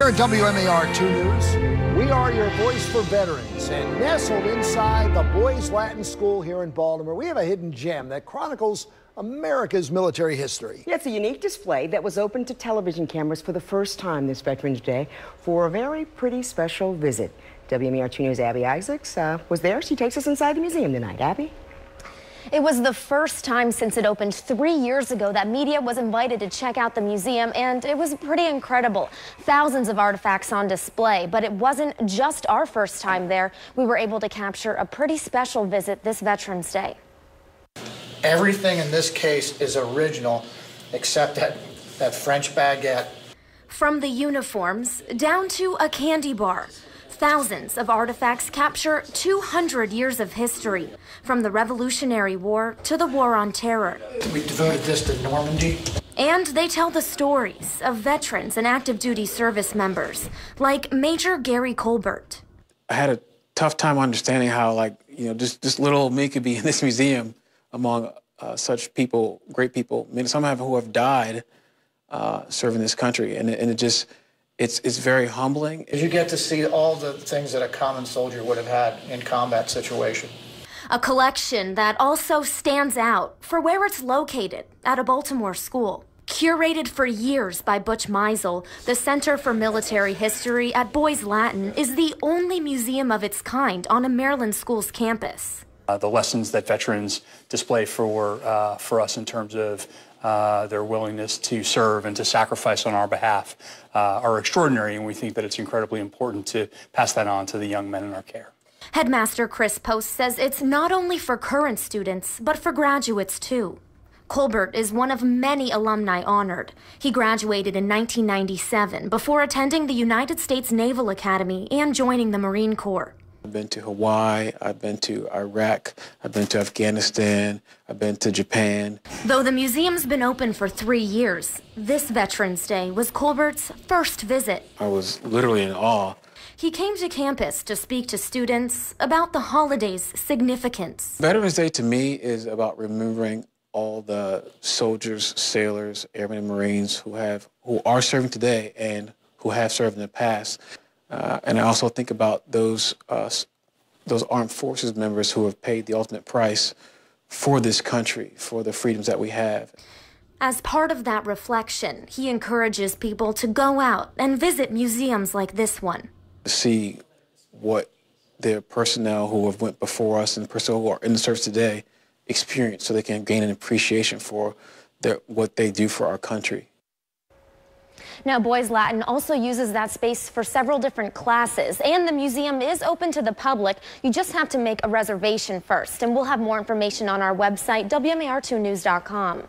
Here at WMAR 2 News, we are your voice for veterans. And nestled inside the Boys Latin School here in Baltimore, we have a hidden gem that chronicles America's military history. Yeah, it's a unique display that was opened to television cameras for the first time this Veterans Day for a very pretty special visit. WMAR 2 News' Abby Isaacs uh, was there. She takes us inside the museum tonight. Abby? It was the first time since it opened three years ago that media was invited to check out the museum, and it was pretty incredible. Thousands of artifacts on display, but it wasn't just our first time there. We were able to capture a pretty special visit this Veterans Day. Everything in this case is original except that, that French baguette. From the uniforms down to a candy bar. Thousands of artifacts capture 200 years of history, from the Revolutionary War to the War on Terror. We devoted this to Normandy. And they tell the stories of veterans and active duty service members, like Major Gary Colbert. I had a tough time understanding how, like, you know, just, just little me could be in this museum among uh, such people, great people. I mean, some have who have died uh, serving this country, and, and it just it's it's very humbling. You get to see all the things that a common soldier would have had in combat situation. A collection that also stands out for where it's located at a Baltimore school. Curated for years by Butch Meisel, the Center for Military History at Boys Latin is the only museum of its kind on a Maryland school's campus. Uh, the lessons that veterans display for, uh, for us in terms of uh, their willingness to serve and to sacrifice on our behalf uh, are extraordinary, and we think that it's incredibly important to pass that on to the young men in our care. Headmaster Chris Post says it's not only for current students, but for graduates too. Colbert is one of many alumni honored. He graduated in 1997 before attending the United States Naval Academy and joining the Marine Corps. I've been to Hawaii, I've been to Iraq, I've been to Afghanistan, I've been to Japan. Though the museum's been open for three years, this Veterans Day was Colbert's first visit. I was literally in awe. He came to campus to speak to students about the holiday's significance. Veterans Day to me is about remembering all the soldiers, sailors, airmen, and Marines who have who are serving today and who have served in the past. Uh, and I also think about those uh, those armed forces members who have paid the ultimate price for this country, for the freedoms that we have. As part of that reflection, he encourages people to go out and visit museums like this one. To see what the personnel who have went before us and personnel who are in the service today experience so they can gain an appreciation for their, what they do for our country. Now, Boys Latin also uses that space for several different classes, and the museum is open to the public. You just have to make a reservation first, and we'll have more information on our website, WMAR2news.com.